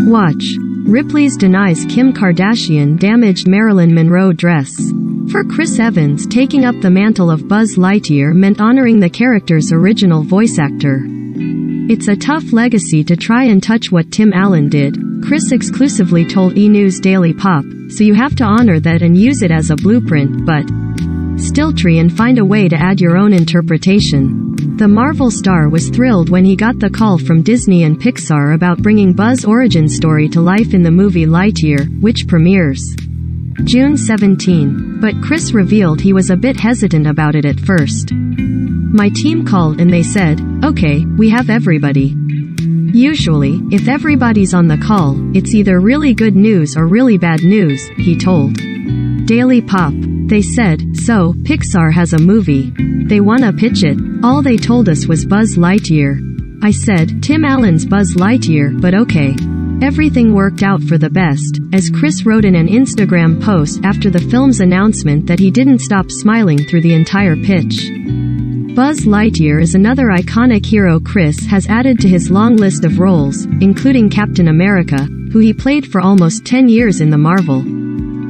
Watch. Ripley's denies Kim Kardashian damaged Marilyn Monroe dress. For Chris Evans, taking up the mantle of Buzz Lightyear meant honoring the character's original voice actor. It's a tough legacy to try and touch what Tim Allen did, Chris exclusively told E! News Daily Pop, so you have to honor that and use it as a blueprint, but still tree and find a way to add your own interpretation. The Marvel star was thrilled when he got the call from Disney and Pixar about bringing Buzz' origin story to life in the movie Lightyear, which premieres June 17. But Chris revealed he was a bit hesitant about it at first. My team called and they said, okay, we have everybody. Usually, if everybody's on the call, it's either really good news or really bad news, he told. Daily Pop. They said, so, Pixar has a movie. They wanna pitch it. All they told us was Buzz Lightyear. I said, Tim Allen's Buzz Lightyear, but okay. Everything worked out for the best, as Chris wrote in an Instagram post after the film's announcement that he didn't stop smiling through the entire pitch. Buzz Lightyear is another iconic hero Chris has added to his long list of roles, including Captain America, who he played for almost 10 years in the Marvel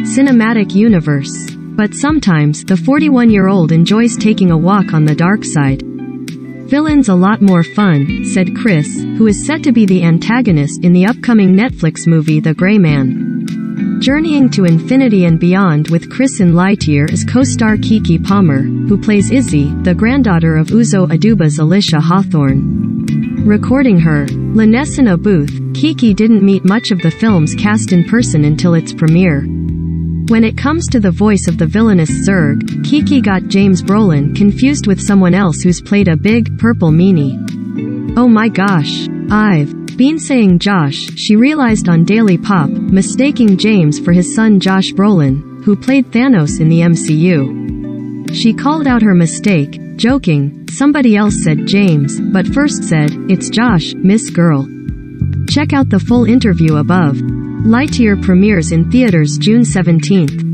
Cinematic Universe. But sometimes, the 41 year old enjoys taking a walk on the dark side. Villain's a lot more fun, said Chris, who is set to be the antagonist in the upcoming Netflix movie The Gray Man. Journeying to Infinity and Beyond with Chris in Lightyear is co-star Keke Palmer, who plays Izzy, the granddaughter of Uzo Aduba's Alicia Hawthorne. Recording her, Liness in a booth, Keke didn't meet much of the film's cast in person until its premiere. When it comes to the voice of the villainous Zurg, Keke got James Brolin confused with someone else who's played a big, purple meanie. Oh my gosh. I've been saying Josh, she realized on Daily Pop, mistaking James for his son Josh Brolin, who played Thanos in the MCU. She called out her mistake, joking, somebody else said James, but first said, it's Josh, Miss Girl. Check out the full interview above. Lightyear premieres in theaters June 17th.